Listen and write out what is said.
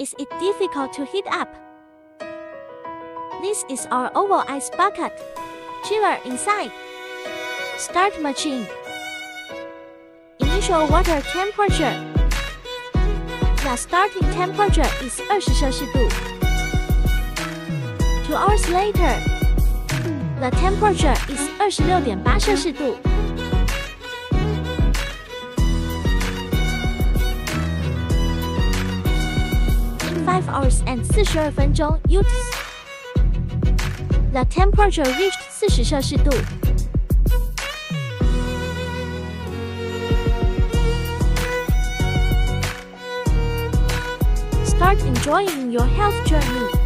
Is it difficult to heat up? This is our oval ice bucket. Chiller inside. Start machine. Initial water temperature. The starting temperature is 20摄氏度. Two hours later, the temperature is 26.8摄氏度. 5 hours and 42分钟 use the temperature reached 40摄氏度。Start enjoying your health journey.